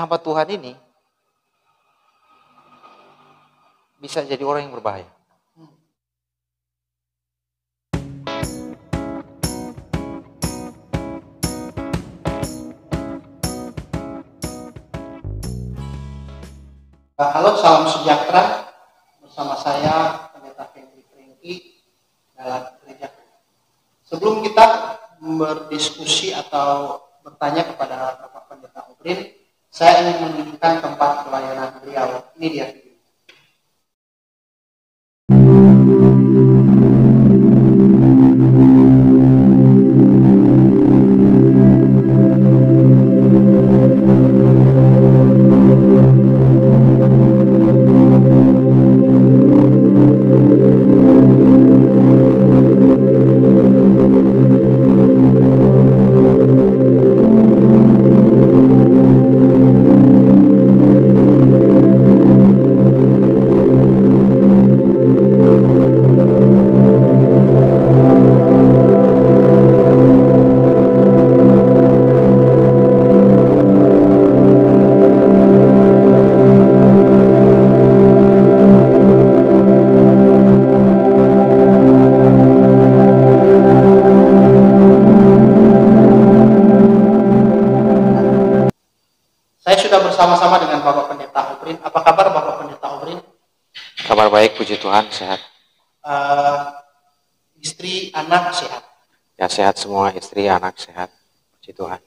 hamba Tuhan ini bisa jadi orang yang berbahaya. Halo, salam sejahtera bersama saya Pendeta Henry Frengki dalam gereja. Sebelum kita berdiskusi atau bertanya kepada Bapak Pendeta Obrin, saya ingin menunjukkan tempat pelayanan beliau. Ini dia. Istri, anak sehat. Puji Tuhan.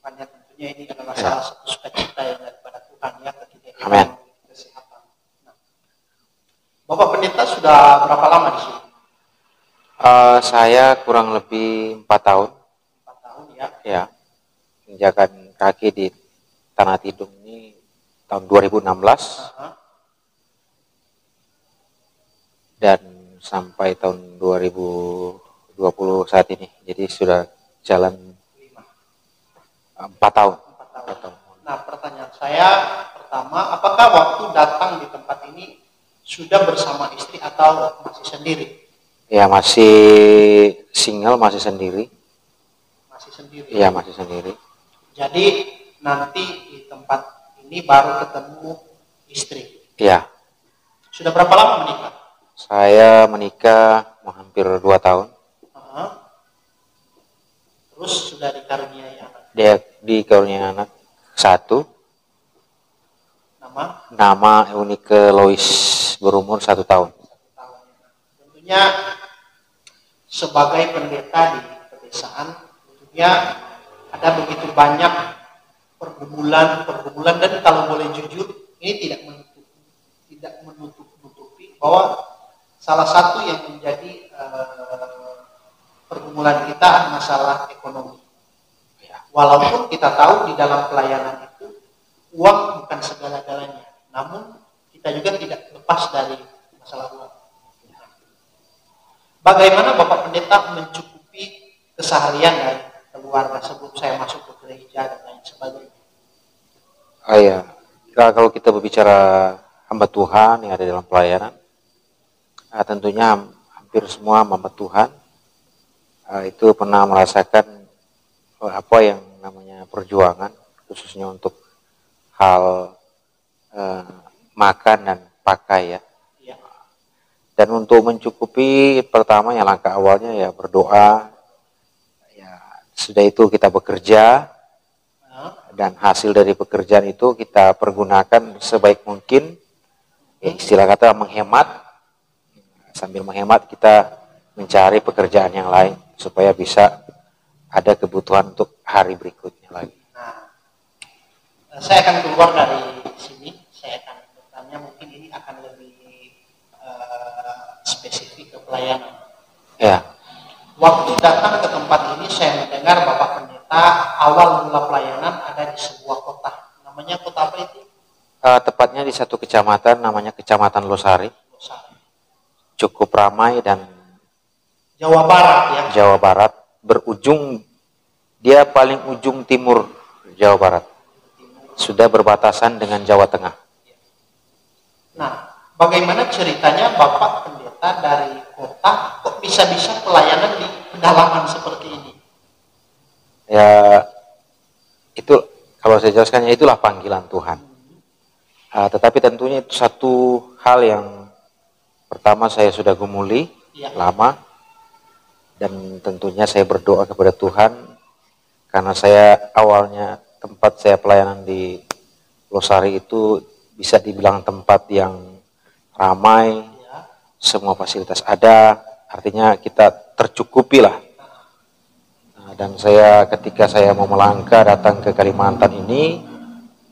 Tuhannya tentunya ini adalah salah satu sukacita yang daripada Tuhan ya ketika memiliki kesehatan. Nah, Bapak Pendeta sudah berapa lama di sini? Eh, saya kurang lebih empat tahun Empat tahun ya. ya menjaga kaki di Tanah Tidung ini tahun 2016 Aha. dan sampai tahun 2020 saat ini. Jadi sudah jalan Lima. empat tahun. Empat tahun. Empat tahun. Nah, pertanyaan saya pertama, apakah waktu datang di tempat ini sudah bersama istri atau masih sendiri? Ya masih single, masih sendiri. Masih sendiri. Ya masih sendiri. Jadi nanti di tempat ini baru ketemu istri. Ya, Sudah berapa lama menikah? saya menikah hampir dua tahun. Terus sudah dikaruniai anak. Dia dikaruniai anak satu, Nama nama Eunike Lois berumur satu tahun. tahun. Tentunya sebagai pendeta di pedesaan, tentunya ada begitu banyak pergumulan, pergumulan dan kalau boleh jujur, ini tidak menutup, tidak menutup nutupi bahwa salah satu yang menjadi eh, pergumulan kita masalah ekonomi. Ya. Walaupun kita tahu di dalam pelayanan itu uang bukan segala-galanya, namun kita juga tidak lepas dari masalah uang. Bagaimana Bapak Pendeta mencukupi keseharian dari keluarga sebelum saya masuk ke gereja dan lain sebagainya? Oh ya, Nah, kalau kita berbicara hamba Tuhan yang ada dalam pelayanan, ah, tentunya ham- hampir semua hamba Tuhan ah, itu pernah merasakan eh, apa yang namanya perjuangan, khususnya untuk hal eh, makan dan pakai ya. Iya. Dan untuk mencukupi pertama yang langkah awalnya ya berdoa. Ya, sudah itu kita bekerja dan hasil dari pekerjaan itu kita pergunakan sebaik mungkin. Ya, istilah kata menghemat. Sambil menghemat kita mencari pekerjaan yang lain supaya bisa ada kebutuhan untuk hari berikutnya lagi. nah, eh, saya akan keluar dari sini. Saya akan bertanya mungkin ini akan lebih eh, spesifik ke pelayanan. Ya, Waktu datang ke tempat ini saya mendengar Bapak Pendeta awal mula pelayanan ada di sebuah kota. Namanya kota apa itu? eh, tepatnya di satu kecamatan namanya Kecamatan Losari, Losari. cukup ramai dan Jawa Barat ya. Jawa Barat berujung dia paling ujung timur Jawa Barat. Sudah berbatasan dengan Jawa Tengah. Nah, bagaimana ceritanya Bapak Pendeta dari kota kok bisa-bisa pelayanan di pedalaman seperti ini? Ya itu kalau saya jelaskannya itulah panggilan Tuhan. Uh, tetapi tentunya itu satu hal yang pertama saya sudah gumuli ya. lama dan tentunya saya berdoa kepada Tuhan karena saya awalnya tempat saya pelayanan di Losari itu bisa dibilang tempat yang ramai, semua fasilitas ada, artinya kita tercukupi lah. Nah, dan saya ketika saya mau melangkah datang ke Kalimantan ini,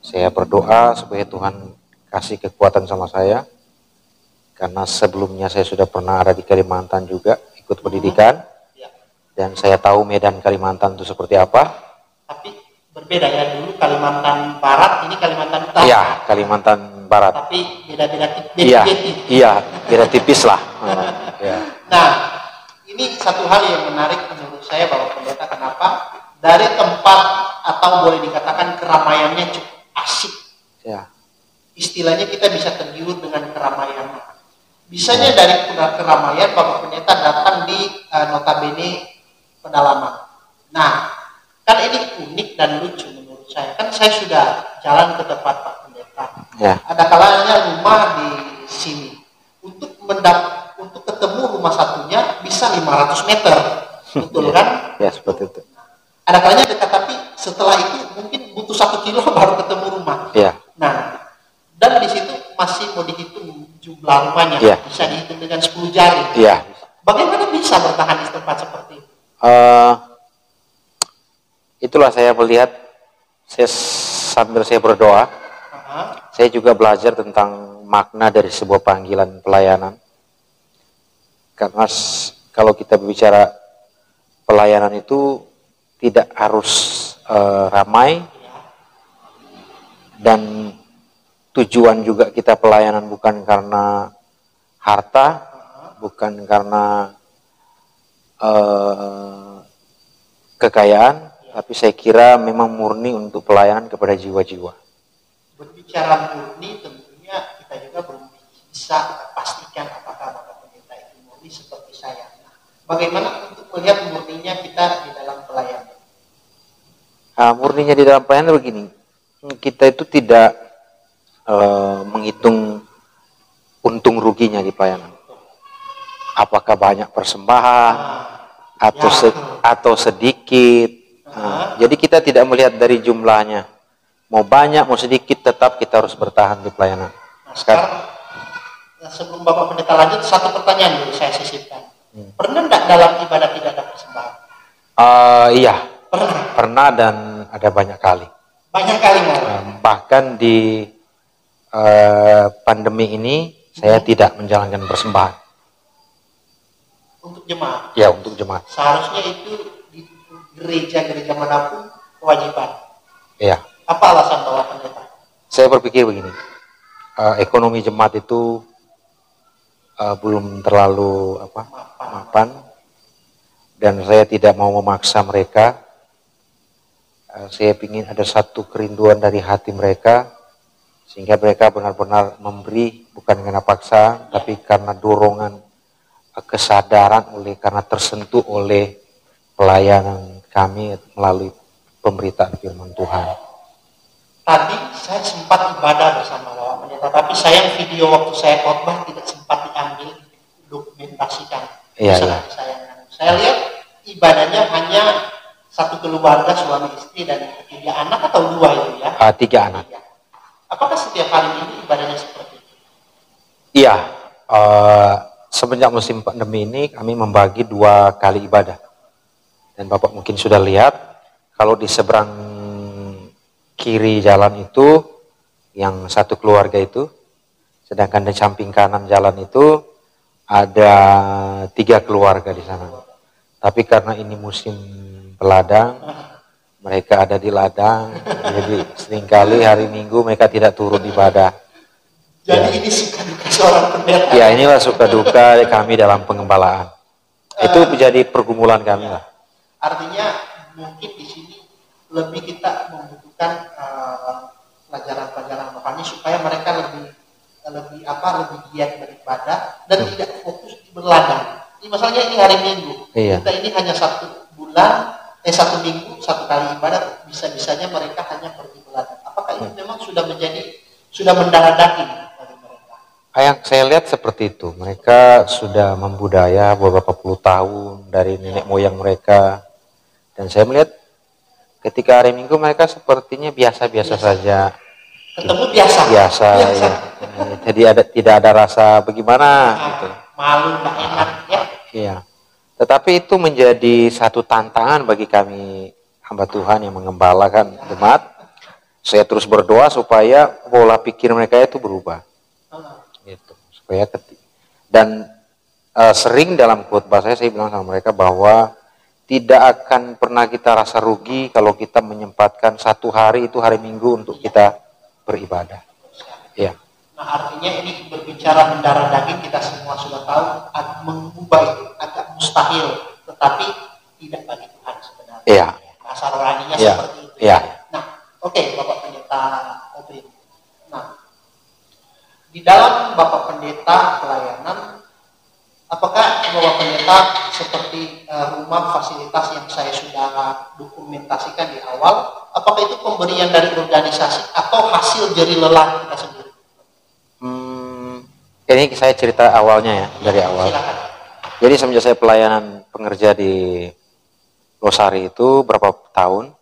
saya berdoa supaya Tuhan kasih kekuatan sama saya. Karena sebelumnya saya sudah pernah ada di Kalimantan juga, ikut pendidikan. Dan saya tahu medan Kalimantan itu seperti apa. Tapi berbeda ya, dulu Kalimantan Barat, ini Kalimantan Utara. Iya, Kalimantan Barat. Tapi beda-beda tipis. Iya, iya, beda tipis lah. ya. Nah, ini satu hal yang menarik menurut saya bahwa pendeta kenapa dari tempat atau boleh dikatakan keramaiannya cukup asik. Ya. Istilahnya kita bisa tergiur dengan keramaian. Bisanya dari keramaian Bapak Pendeta datang di uh, notabene pedalaman. Nah, kan ini unik dan lucu menurut saya. Kan saya sudah jalan ke tempat Pak Pendeta. Ya. Ada kalanya rumah di sini. Untuk mendap untuk ketemu rumah satunya bisa 500 meter. Betul ya. kan? Ya, seperti itu. Ada kalanya dekat tapi setelah itu mungkin butuh satu kilo baru ketemu rumah. Ya. Nah, dan di situ masih mau dihitung jumlah rumahnya, ya. bisa dihitung dengan 10 jari. Iya. Bagaimana bisa bertahan di tempat seperti itu? Uh, itulah saya melihat, saya sambil saya berdoa, uh-huh. saya juga belajar tentang makna dari sebuah panggilan pelayanan. Karena kalau kita berbicara pelayanan itu tidak harus uh, ramai dan tujuan juga kita pelayanan bukan karena harta, bukan karena uh, kekayaan, tapi saya kira memang murni untuk pelayanan kepada jiwa-jiwa. Berbicara murni tentunya kita juga belum bisa pastikan apakah Bapak Pendeta itu murni seperti saya. Nah, bagaimana untuk melihat murninya kita di dalam pelayanan? Uh, murninya di dalam pelayanan begini, kita itu tidak uh, menghitung untung ruginya di pelayanan. Apakah banyak persembahan atau se atau sedikit. Nah, jadi kita tidak melihat dari jumlahnya. Mau banyak mau sedikit tetap kita harus bertahan di pelayanan. Nah, sekarang nah, sebelum Bapak Pendeta lanjut satu pertanyaan dulu saya sisipkan. Hmm. Pernah tidak dalam ibadah tidak ada persembahan? Uh, iya. Pernah. Pernah dan ada banyak kali. Banyak kali Uh, bahkan di uh, pandemi ini saya tidak menjalankan persembahan. Untuk jemaat? Ya, untuk jemaat. Seharusnya itu di gereja-gereja mana pun kewajiban. Iya. Apa alasan bahwa pendeta? Saya berpikir begini, uh, ekonomi jemaat itu uh, belum terlalu apa mapan. mapan dan saya tidak mau memaksa mereka. Uh, saya ingin ada satu kerinduan dari hati mereka sehingga mereka benar-benar memberi bukan karena paksa tapi karena dorongan eh, kesadaran oleh karena tersentuh oleh pelayanan kami melalui pemberitaan firman Tuhan. Tadi saya sempat ibadah bersama Bapak Pendeta, tapi sayang video waktu saya khotbah tidak sempat diambil dokumentasikan. Iya, iya. Saya, saya lihat ibadahnya hanya satu keluarga suami istri dan tiga anak atau dua itu ya? Uh, tiga anak. Tiga. Apakah setiap hari ini ibadahnya seperti itu? Iya, uh, semenjak musim pandemi ini kami membagi dua kali ibadah. Dan Bapak mungkin sudah lihat, kalau di seberang kiri jalan itu, yang satu keluarga itu, sedangkan di samping kanan jalan itu, ada tiga keluarga di sana. Tapi karena ini musim peladang, mereka ada di ladang, jadi sering kali hari Minggu mereka tidak turun ibadah. Jadi ya. ini suka duka seorang pendeta. Ya inilah suka duka kami dalam pengembalaan. Uh, Itu menjadi pergumulan kami lah. Artinya mungkin di sini lebih kita membutuhkan uh, pelajaran-pelajaran rohani supaya mereka lebih lebih apa lebih giat beribadah dan hmm. tidak fokus di berladang. Ini masalahnya ini hari Minggu. Iya. Kita ini hanya satu bulan eh satu minggu satu kali ibadat bisa-bisanya mereka hanya pergi belajar. Apakah ini memang sudah menjadi sudah mereka? Yang saya lihat seperti itu. Mereka sudah membudaya beberapa puluh tahun dari nenek moyang mereka. Dan saya melihat ketika hari Minggu mereka sepertinya biasa-biasa saja. Ketemu biasa. Biasa, Biasa. ya. Jadi ada tidak ada rasa bagaimana gitu. Malu, nggak enak ya. Iya. Tetapi itu menjadi satu tantangan bagi kami hamba Tuhan yang mengembalakan jemaat. Saya terus berdoa supaya pola pikir mereka itu berubah. Gitu. Supaya keti- dan eh, sering dalam khotbah saya saya bilang sama mereka bahwa tidak akan pernah kita rasa rugi kalau kita menyempatkan satu hari itu hari Minggu untuk kita beribadah. Iya. Nah artinya ini berbicara mendarah daging kita semua sudah tahu mengubah itu agak mustahil, tetapi tidak bagi Tuhan sebenarnya. Iya. Rasa rohaninya Iya. seperti itu. Iya. Nah, oke Bapak Pendeta di dalam Bapak Pendeta pelayanan, apakah Bapak Pendeta seperti eh, rumah fasilitas yang saya sudah dokumentasikan di awal, apakah itu pemberian dari organisasi atau hasil jeri lelah kita sendiri? Hmm, ini saya cerita awalnya ya dari awal. Silakan. Jadi semenjak saya pelayanan pengerja di Losari itu berapa tahun?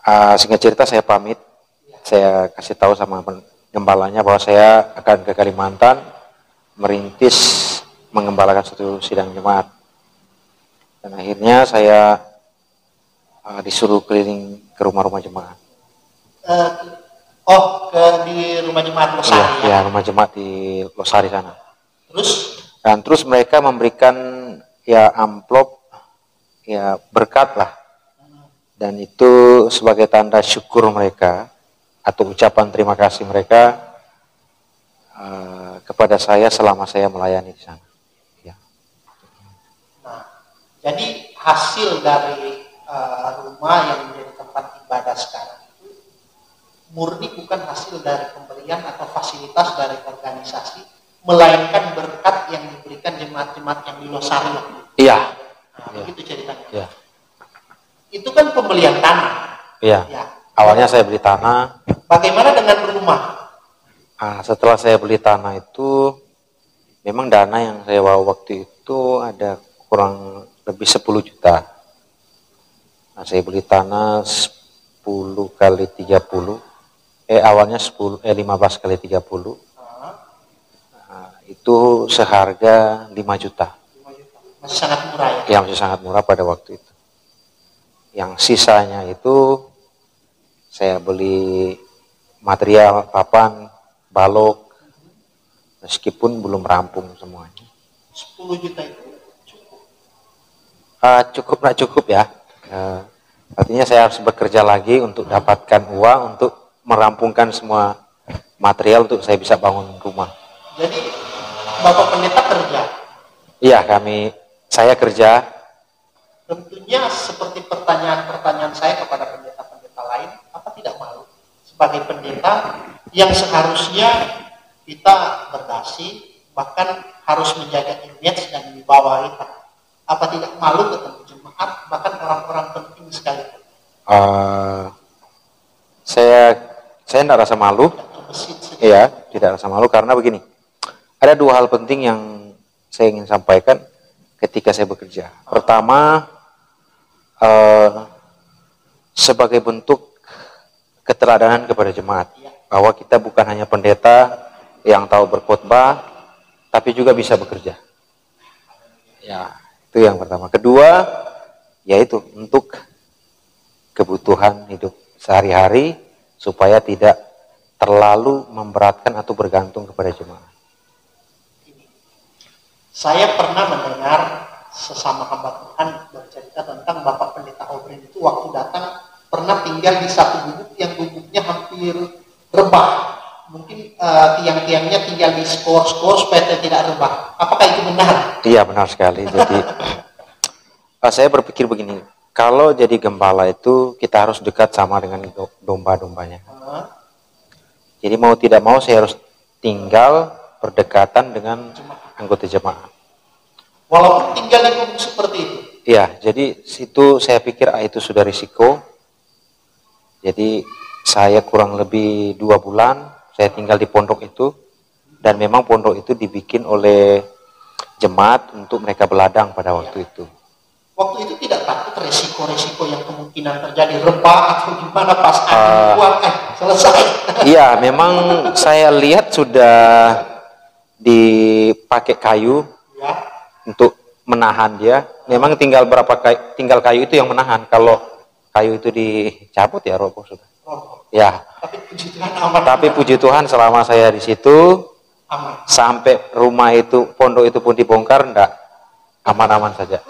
Ah, singkat cerita saya pamit, saya kasih tahu sama gembalanya bahwa saya akan ke Kalimantan merintis mengembalakan satu sidang jemaat. Dan akhirnya saya ah, disuruh keliling ke rumah-rumah jemaat. Eh, oh, ke di rumah jemaat Iya, Losari ya. ya, rumah jemaat di Losari sana. Terus Dan terus mereka memberikan ya amplop ya berkat lah. Dan itu sebagai tanda syukur mereka atau ucapan terima kasih mereka eh, kepada saya selama saya melayani di sana. Ya. Nah, jadi hasil dari eh, rumah yang menjadi tempat ibadah sekarang itu murni bukan hasil dari pemberian atau fasilitas dari organisasi, melainkan berkat yang diberikan jemaat-jemaat yang di Losari. Iya. Nah, Iya. begitu ceritanya. Iya. Itu kan pembelian tanah. Iya. Ya. Awalnya saya beli tanah. Bagaimana dengan rumah? Ah, setelah saya beli tanah itu memang dana yang saya bawa waktu itu ada kurang lebih 10 juta. Nah, saya beli tanah 10 kali 30. Eh awalnya 10 eh 15 kali 30. Nah, Nah, itu seharga 5 juta. masih sangat murah ya. Yang masih sangat murah pada waktu itu. Yang sisanya itu saya beli material papan, balok, meskipun belum rampung semuanya. 10 juta itu cukup. Ah, cukup nak cukup ya. Eh, artinya saya harus bekerja lagi untuk dapatkan uang untuk merampungkan semua material untuk saya bisa bangun rumah. Jadi Bapak Pendeta kerja. Iya kami, saya kerja. Tentunya seperti pertanyaan-pertanyaan saya kepada pendeta-pendeta lain, apa tidak malu sebagai pendeta yang seharusnya kita berdasi, bahkan harus menjaga image dan wibawa kita. Apa tidak malu ketemu jemaat, bahkan orang-orang penting sekalipun. Eh, saya saya tidak rasa malu. Iya, tidak rasa malu karena begini. Ada dua hal penting yang saya ingin sampaikan ketika saya bekerja. Pertama, eh, sebagai bentuk keteladanan kepada jemaat bahwa kita bukan hanya pendeta yang tahu berkhotbah, tapi juga bisa bekerja. Ya, itu yang pertama. Kedua, yaitu untuk kebutuhan hidup sehari-hari supaya tidak terlalu memberatkan atau bergantung kepada jemaah. Saya pernah mendengar sesama hamba Tuhan bercerita tentang Bapak Pendeta Obrin itu waktu datang pernah tinggal di satu gubuk yang gubuknya hampir rebah. Mungkin eh, tiang-tiangnya tinggal di skor-skor supaya tidak rebah. Apakah itu benar? Iya benar sekali. Jadi eh, saya berpikir begini, kalau jadi gembala itu kita harus dekat sama dengan do- domba-dombanya. Jadi mau tidak mau saya harus tinggal berdekatan dengan anggota jemaah. Walaupun tinggal di gubuk seperti itu. Iya, jadi situ saya pikir ah, itu sudah risiko. Jadi saya kurang lebih dua bulan saya tinggal di pondok itu dan memang pondok itu dibikin oleh jemaat untuk mereka beladang pada waktu itu. Waktu itu tidak takut resiko-resiko yang kemungkinan terjadi rebah atau gimana pas uh, buang eh selesai. Iya, memang saya lihat sudah dipakai kayu ya. untuk menahan dia. Memang tinggal berapa kayu, tinggal kayu itu yang menahan. Kalau kayu itu dicabut ya roboh sudah. Oh. Ya. Tapi puji Tuhan aman. Tapi puji Tuhan selama saya di situ aman. sampai rumah itu pondok itu pun dibongkar enggak aman-aman saja.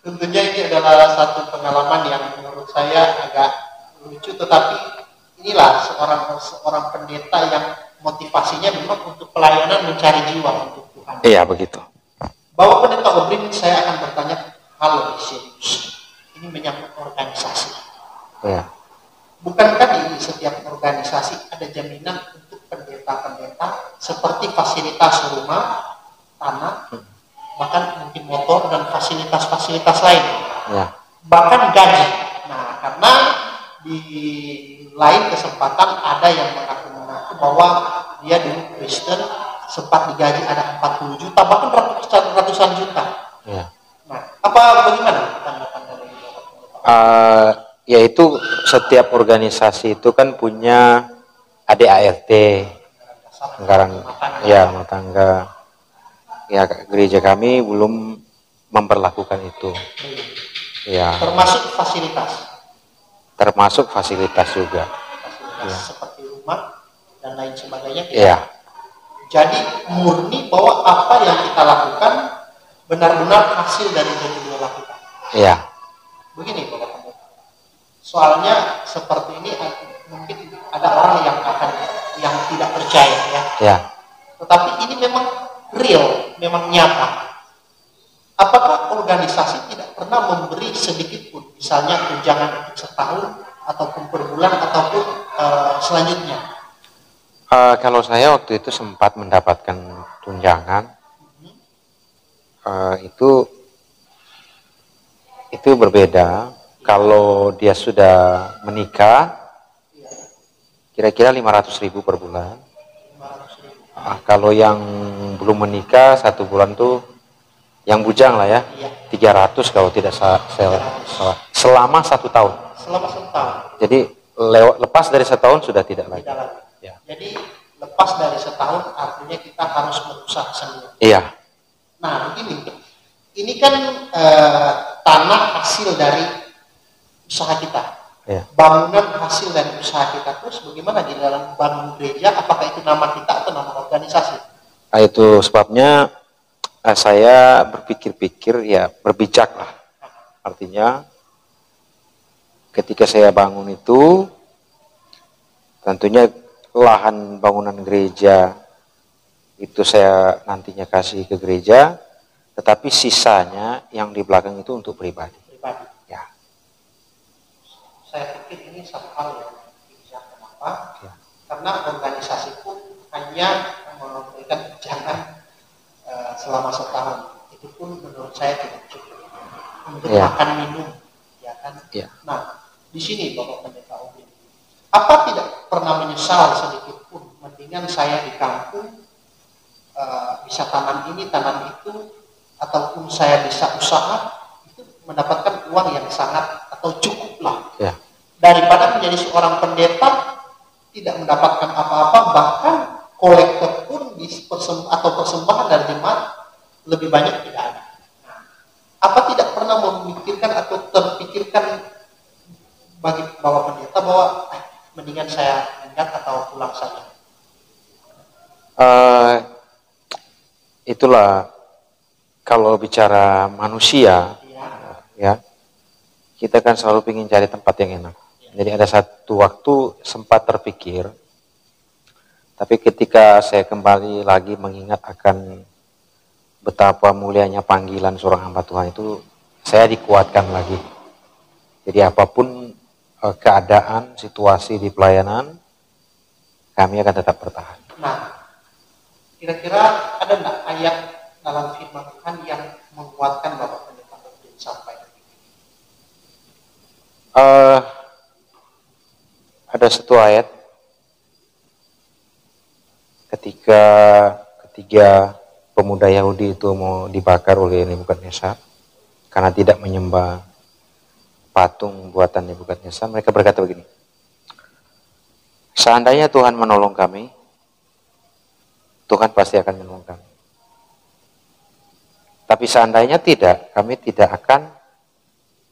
Tentunya ini adalah satu pengalaman yang menurut saya agak lucu, tetapi inilah seorang seorang pendeta yang motivasinya memang untuk pelayanan mencari jiwa untuk Tuhan. Iya begitu. Bahwa pendeta Obrin saya akan bertanya hal serius. Ini menyangkut organisasi. Iya. Bukankah di setiap organisasi ada jaminan untuk pendeta-pendeta seperti fasilitas rumah, tanah, hmm bahkan mungkin motor dan fasilitas-fasilitas lain. Ya. Bahkan gaji. Nah, karena di lain kesempatan ada yang mengaku-mengaku bahwa dia dulu Kristen sempat digaji ada 40 juta bahkan ratusan ratusan juta. Ya. Nah, apa bagaimana tanggapan dari uh, yaitu setiap organisasi itu kan punya ADART anggaran ya rumah tangga ya gereja kami belum memperlakukan itu. Ya. Termasuk fasilitas. Termasuk fasilitas juga. Fasilitas ya. seperti rumah dan lain sebagainya. Iya. Jadi murni bahwa apa yang kita lakukan benar-benar hasil dari yang kita lakukan. Iya. Begini Bapak Soalnya seperti ini mungkin ada orang yang akan yang tidak percaya ya. Iya. Tetapi ini memang real, memang nyata. Apakah organisasi tidak pernah memberi sedikit pun, misalnya tunjangan untuk setahun, ataupun per bulan, ataupun uh, selanjutnya? Uh, kalau saya waktu itu sempat mendapatkan tunjangan, uh, itu itu berbeda. Kalau dia sudah menikah, kira-kira 500 ribu per bulan Ah, kalau yang belum menikah satu bulan tuh yang bujang lah ya, tiga ratus kalau tidak salah, selama satu tahun. Selama satu tahun. Jadi lewat lepas dari setahun sudah tidak lagi. Tidak lagi. Ya. Jadi lepas dari setahun artinya kita harus berusaha sendiri. Iya. Nah begini, ini kan e, tanah hasil dari usaha kita. Ya. bangunan hasil dari usaha kita terus bagaimana di dalam bangun gereja? Apakah itu nama kita atau nama organisasi? Nah, itu sebabnya eh, saya berpikir-pikir ya berbijak lah. Artinya ketika saya bangun itu tentunya lahan bangunan gereja itu saya nantinya kasih ke gereja tetapi sisanya yang di belakang itu untuk pribadi saya pikir ini satu hal yang bijak kenapa ya. karena organisasi pun hanya memberikan jangan uh, selama setahun itu pun menurut saya tidak cukup untuk ya. makan minum ya kan ya. nah di sini bapak pendeta Obi apa tidak pernah menyesal sedikit pun mendingan saya di kampung uh, bisa tanam ini tanam itu ataupun saya bisa usaha mendapatkan uang yang sangat atau cukup lah ya. daripada menjadi seorang pendeta tidak mendapatkan apa-apa bahkan kolektor pun di persem atau persembahan dari jemaat lebih banyak tidak ada. Nah, apa tidak pernah memikirkan atau terpikirkan bagi bapak pendeta bahwa eh, mendingan saya minggat atau pulang saja? Uh, itulah kalau bicara manusia ya, kita kan selalu ingin cari tempat yang enak. Jadi ada satu waktu sempat terpikir, tapi ketika saya kembali lagi mengingat akan betapa mulianya panggilan seorang hamba Tuhan itu, saya dikuatkan lagi. Jadi apa pun eh, keadaan, situasi di pelayanan, kami akan tetap bertahan. Nah, kira-kira ada nggak ayat dalam firman Tuhan yang menguatkan Bapak Pendeta sampai Uh, ada satu ayat ketika ketiga pemuda Yahudi itu mau dibakar oleh Nebukadnezar karena tidak menyembah patung buatan Nebukadnezar, mereka berkata begini. Seandainya Tuhan menolong kami, Tuhan pasti akan menolong kami. Tapi seandainya tidak, kami tidak akan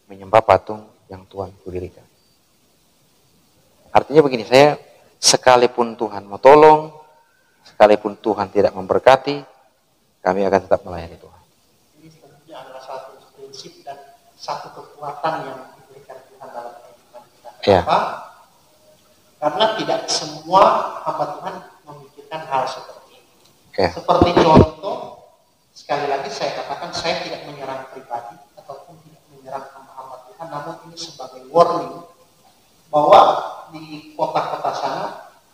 menyembah patung yang Tuhan kudirikan. Artinya begini, saya sekalipun Tuhan mau tolong, sekalipun Tuhan tidak memberkati, kami akan tetap melayani Tuhan. Ini sebenarnya adalah satu prinsip dan satu kekuatan yang diberikan Tuhan dalam kehidupan kita. Ya. Kenapa? Karena tidak semua hamba Tuhan memikirkan hal seperti ini. Ya. Seperti contoh, sekali lagi saya katakan saya tidak menyerang pribadi ataupun tidak menyerang hamba-hamba Tuhan, namun ini sebagai warning bahwa di kota-kota sana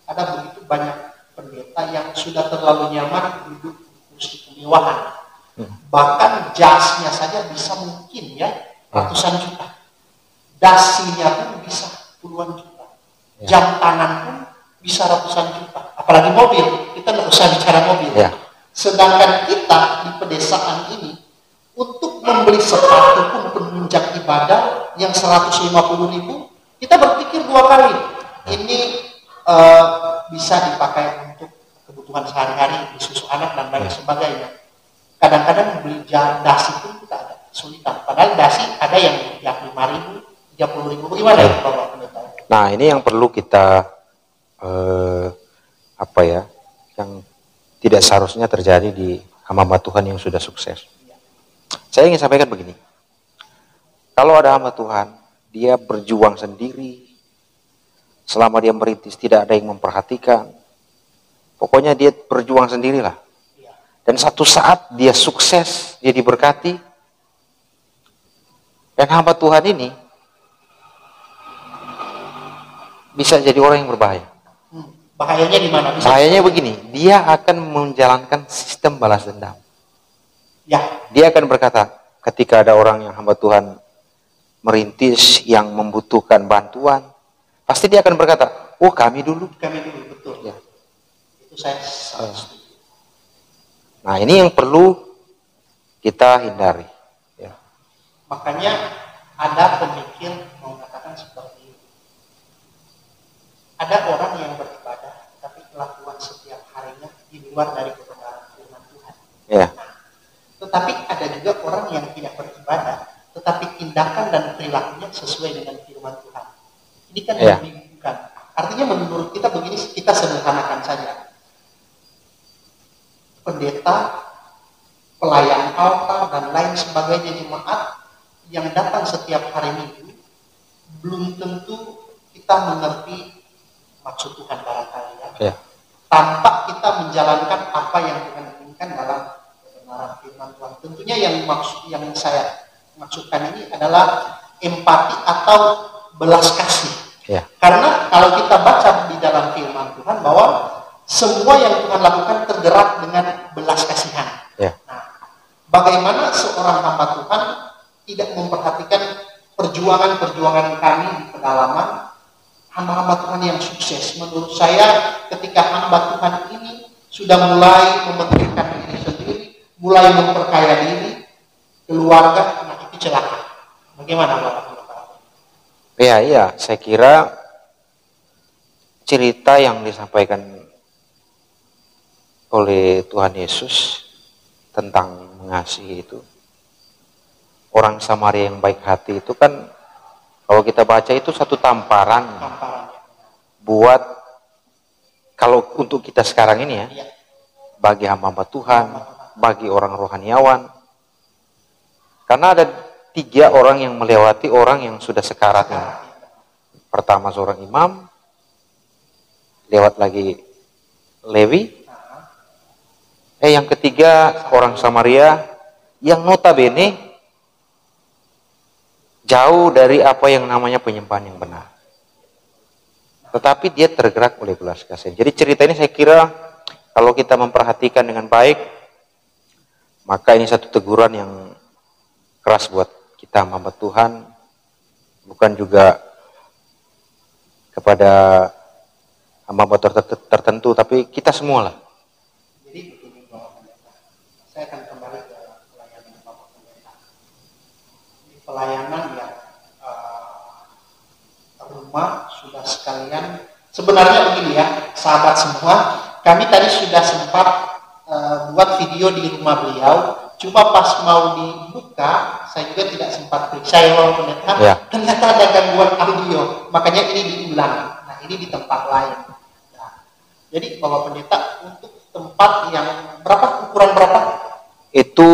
ada begitu banyak pendeta yang sudah terlalu nyaman duduk di kursi kemewahan. Hmm. Bahkan jasnya saja bisa mungkin ya ratusan juta. Dasinya pun bisa puluhan juta. Ya. Jam tangan pun bisa ratusan juta. Apalagi mobil, kita nggak usah bicara mobil. Ya. Sedangkan kita di pedesaan ini untuk membeli sepatu pun penunjang ibadah yang 150 ribu, kita berpikir dua kali. Ini uh, bisa dipakai untuk kebutuhan sehari-hari, susu anak dan lain sebagainya. Kadang-kadang beli dasi pun kita ada kesulitan. Padahal dasi ada yang lima ribu, puluh ribu. Bagaimana ya, Bapak? Nah, ini yang perlu kita eh, apa ya, yang tidak seharusnya terjadi di hamba Tuhan yang sudah sukses. Ya. Saya ingin sampaikan begini. Kalau ada hamba Tuhan, dia berjuang sendiri, Selama dia merintis tidak ada yang memperhatikan. Pokoknya dia berjuang sendirilah. Dan satu saat dia sukses, dia diberkati. Dan hamba Tuhan ini bisa jadi orang yang berbahaya. Hmm. Bahayanya di mana? Bahayanya begini, dia akan menjalankan sistem balas dendam. Ya. Dia akan berkata, ketika ada orang yang hamba Tuhan merintis yang membutuhkan bantuan, Pasti dia akan berkata, oh kami dulu. Kami dulu, betul. Ya. Itu saya uh. Nah ini yang perlu kita hindari. Ya. Makanya ada pemikir mengatakan seperti ini. Ada orang yang beribadah, tapi kelakuan setiap harinya di luar dari kebenaran firman Tuhan. Ya. Nah, tetapi ada juga orang yang tidak beribadah, tetapi tindakan dan perilakunya sesuai dengan firman Tuhan. Ini kan yeah. membingungkan. Artinya menurut kita begini, kita sederhanakan saja. Pendeta, pelayan altar, dan lain sebagainya jemaat yang datang setiap hari minggu, belum tentu kita mengerti maksud Tuhan barangkali ya. Yeah. Tanpa kita menjalankan apa yang Tuhan inginkan dalam kebenaran firman Tuhan. Tentunya yang maksud yang saya maksudkan ini adalah empati atau belas kasih Ya. Karena kalau kita baca di dalam firman Tuhan bahwa semua yang Tuhan lakukan tergerak dengan belas kasihan. Ya. Nah, bagaimana seorang hamba Tuhan tidak memperhatikan perjuangan-perjuangan kami di pedalaman hamba-hamba Tuhan yang sukses. Menurut saya ketika hamba Tuhan ini sudah mulai mementingkan diri sendiri, mulai memperkaya diri, keluarga, nah itu celaka. Bagaimana Bapak? Ya, iya, saya kira cerita yang disampaikan oleh Tuhan Yesus tentang mengasihi itu orang Samaria yang baik hati itu kan kalau kita baca itu satu tamparan, buat kalau untuk kita sekarang ini ya iya. bagi hamba-hamba Tuhan, bagi orang rohaniawan karena ada tiga orang yang melewati orang yang sudah sekarat ini. Pertama seorang imam, lewat lagi Lewi, eh yang ketiga orang Samaria yang notabene jauh dari apa yang namanya penyembahan yang benar. Tetapi dia tergerak oleh belas kasihan. Jadi cerita ini saya kira kalau kita memperhatikan dengan baik, maka ini satu teguran yang keras buat kita hamba Tuhan bukan juga kepada hamba tertentu, tapi kita semua lah. Jadi begini Bapak saya akan kembali ke pelayanan Bapak Pendeta. Pelayanan yang uh, rumah sudah sekalian, sebenarnya begini ya, sahabat semua, kami tadi sudah sempat uh, buat video di rumah beliau, cuma pas mau dibuka, saya juga tidak sempat periksa ya Pendeta, ya. ternyata ada gangguan audio, makanya ini diulang ini di tempat lain. Nah, jadi Bapak Pendeta untuk tempat yang berapa ukuran berapa? Itu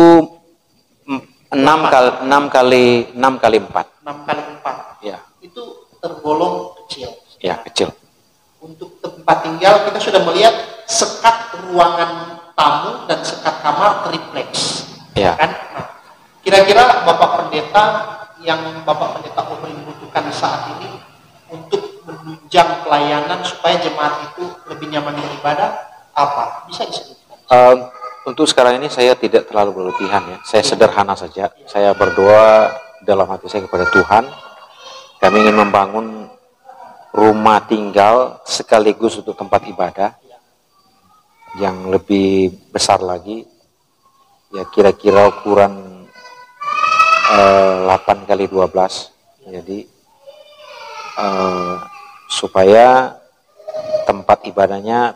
enam kali enam kali enam kali empat. Enam kali empat. Ya. Itu tergolong kecil. Ya kecil. Untuk tempat tinggal kita sudah melihat sekat ruangan tamu dan sekat kamar triplex. Ya. Kan? Nah, kira-kira Bapak Pendeta yang Bapak Pendeta Obrin butuhkan saat ini untuk menunjang pelayanan supaya jemaat itu lebih nyaman beribadah apa bisa disebutkan? Um, untuk sekarang ini saya tidak terlalu berlebihan ya. Saya sederhana saja. Saya berdoa dalam hati saya kepada Tuhan. Kami ingin membangun rumah tinggal sekaligus untuk tempat ibadah yang lebih besar lagi. Ya kira-kira ukuran uh, 8 kali 12. Jadi uh, supaya tempat ibadahnya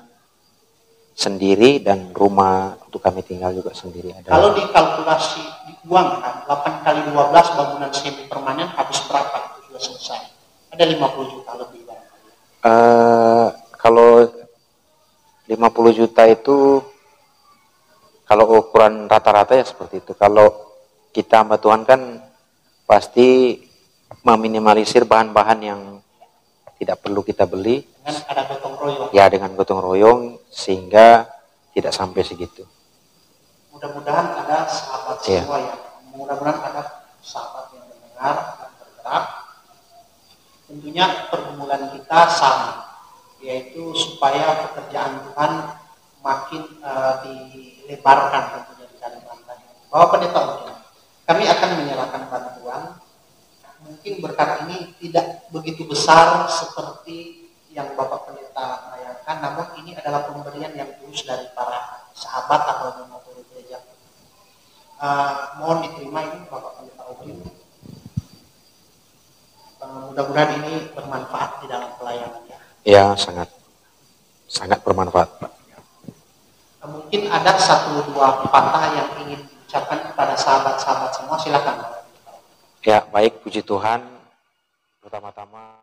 sendiri dan rumah untuk kami tinggal juga sendiri ada. Kalau dikalkulasi di uang kan 8 kali 12 bangunan semi permanen habis berapa itu sudah selesai? Ada 50 juta lebih bang. Uh, kalau 50 juta itu kalau ukuran rata-rata ya seperti itu. Kalau kita hamba Tuhan kan pasti meminimalisir bahan-bahan yang tidak perlu kita beli. Dengan ada gotong royong. Ya dengan gotong royong sehingga tidak sampai segitu. Mudah-mudahan ada sahabat ya. semua ya. Mudah-mudahan ada sahabat yang mendengar dan bergerak. Tentunya pergumulan kita sama, yaitu supaya pekerjaan Tuhan makin uh, dilebarkan tentunya di Kalimantan. Bahwa pendeta kami akan menyerahkan bantuan mungkin berkat ini tidak begitu besar seperti yang Bapak Pendeta bayangkan, namun ini adalah pemberian yang tulus dari para sahabat atau maupun gereja. Uh, mohon diterima ini Bapak Pendeta Obrin. Uh, mudah-mudahan ini bermanfaat di dalam pelayanan ya. Ya, sangat sangat bermanfaat, Pak. Mungkin ada satu dua patah yang ingin diucapkan kepada sahabat-sahabat semua, silakan. Ya, baik puji Tuhan. Pertama-tama